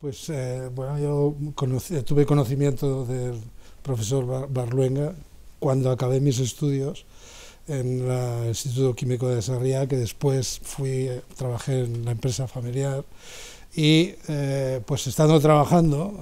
Pues eh, bueno, yo tuve conocimiento del profesor Barluenga cuando acabé mis estudios en el Instituto Químico de Sarriá, que después fui, trabajé en la empresa familiar y eh, pues estando trabajando,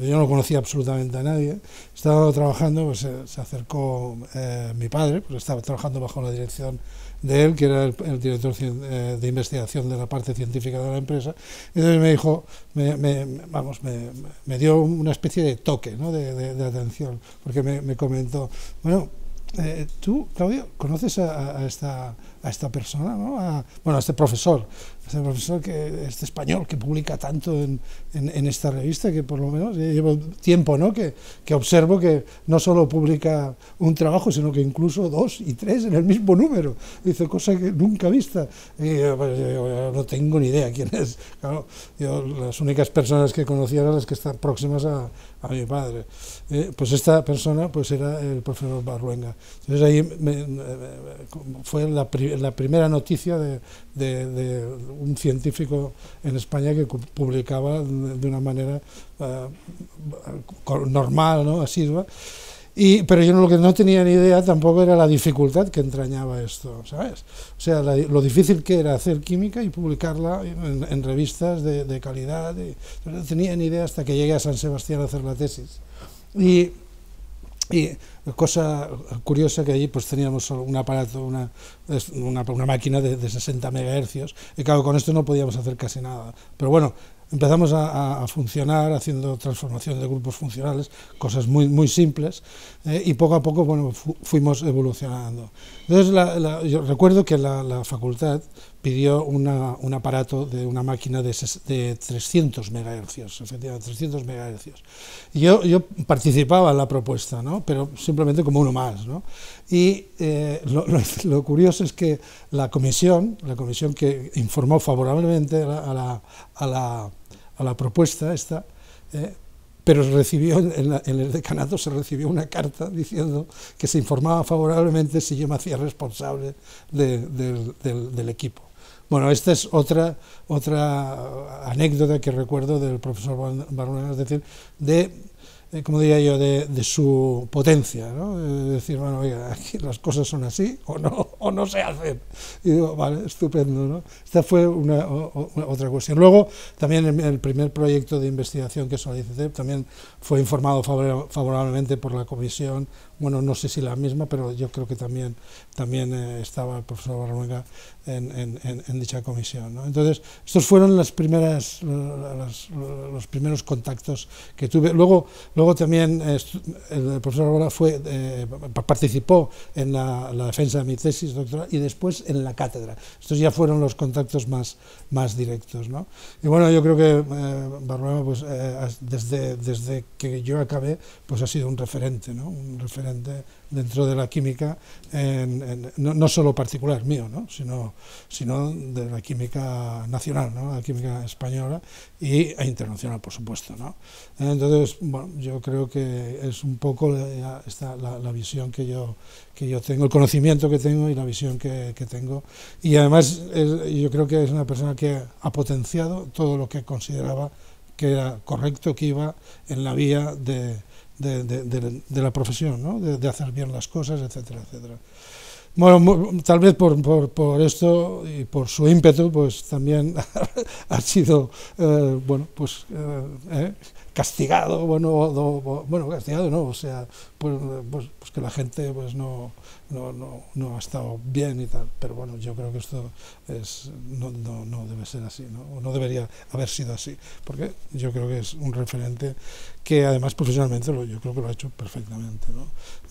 eh, yo no conocía absolutamente a nadie, estando trabajando, pues se acercó eh, mi padre, pues estaba trabajando bajo la dirección de él, que era el, director de investigación de la parte científica de la empresa, y entonces me dijo, me, vamos, me, dio una especie de toque ¿no? de, atención, porque me, comentó, bueno, tú, Claudio, conoces a, esta, a esta persona, ¿no? a, bueno, a este profesor, este profesor que este español que publica tanto en, en, esta revista que por lo menos llevo tiempo ¿no? que, que, observo que no solo publica un trabajo sino que incluso dos y tres en el mismo número. Dice cosa que nunca vista. Y pues, yo, no tengo ni idea quién es. Claro, yo las únicas personas que conocía eran las que están próximas a, a mi padre. Eh, pues esta persona pues era el profesor Barruenga. Entonces ahí fue la, la, primera noticia de, de, de un científico en España que publicaba de una manera uh, normal, ¿no? asidua. Y, pero yo lo que no tenía ni idea tampoco era la dificultad que entrañaba esto, ¿sabes? O sea, la, lo difícil que era hacer química y publicarla en, en revistas de, de calidad. Y, no tenía ni idea hasta que llegué a San Sebastián a hacer la tesis. Y, y cosa curiosa que allí pues teníamos un aparato, una, una, una máquina de, de, 60 MHz y claro, con esto no podíamos hacer casi nada. Pero bueno, empezamos a, a, funcionar haciendo transformación de grupos funcionales, cosas muy, muy simples, eh, y poco a poco bueno, fu fuimos evolucionando. Entonces, la, la, yo recuerdo que la, la facultad pidió una, un aparato de una máquina de, de 300 MHz, efectivamente, 300 MHz. Yo, yo participaba en la propuesta, ¿no? pero simplemente como uno más. ¿no? Y eh, lo, curioso es que la comisión, la comisión que informó favorablemente a la, a la, a la propuesta esta, eh, pero recibió en, la, el decanato se recibió una carta diciendo que se informaba favorablemente si yo me hacía responsable de, de, del, del equipo. Bueno, esta es otra, otra anécdota que recuerdo del profesor Barona, es decir, de como diría yo, de, su potencia, ¿no? de decir, bueno, oiga, aquí las cosas son así o no, o no se hacen. Y digo, vale, estupendo. ¿no? Esta fue una, otra cuestión. Luego, también el primer proyecto de investigación que solicité, también fue informado favorablemente por la comisión, bueno, no sé si la misma, pero yo creo que también, también eh, estaba el profesor Barruega en, dicha comisión. Entonces, estos fueron las primeras, los primeros contactos que tuve. Luego, Luego también el profesor Arbora fue, eh, participó en la, defensa de mi tesis doctoral y después en la cátedra. Estos ya fueron los contactos más, más directos. ¿no? Y bueno, yo creo que eh, Barruema, pues, desde, desde que yo acabé, pues ha sido un referente, ¿no? un referente dentro de la química, en, en, no, no, solo particular mío, ¿no? sino, sino de la química nacional, ¿no? la química española y, e internacional, por supuesto. ¿no? Entonces, bueno, yo creo que es un poco la, esta, la, la, visión que yo, que yo tengo, el conocimiento que tengo y la visión que, que tengo. Y además es, yo creo que es una persona que ha potenciado todo lo que consideraba que era correcto, que iba en la vía de de, de, de, de la profesión, ¿no? de, hacer bien las cosas, etcétera, etcétera. Bueno, tal vez por, por, por, esto y por su ímpetu, pues también ha sido, eh, bueno, pues eh, eh, castigado, bueno, do, bueno, castigado no, o sea, pues, pues, pues, que la gente pues no, no, no, no, ha estado bien y tal, pero bueno, yo creo que esto es, no, no, no debe ser así, ¿no? no debería haber sido así, porque yo creo que es un referente que además profesionalmente lo, yo creo que lo ha hecho perfectamente, ¿no?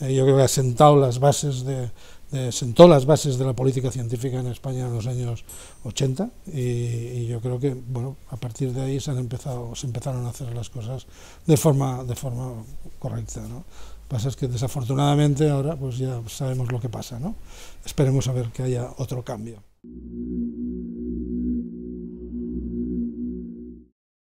Eh, yo creo que ha sentado las bases de, de, sentó las bases de la política científica en España en los años 80 y, y, yo creo que bueno a partir de ahí se han empezado se empezaron a hacer las cosas de forma de forma correcta ¿no? Pasa es que desafortunadamente ahora pues ya sabemos lo que pasa ¿no? esperemos a ver que haya otro cambio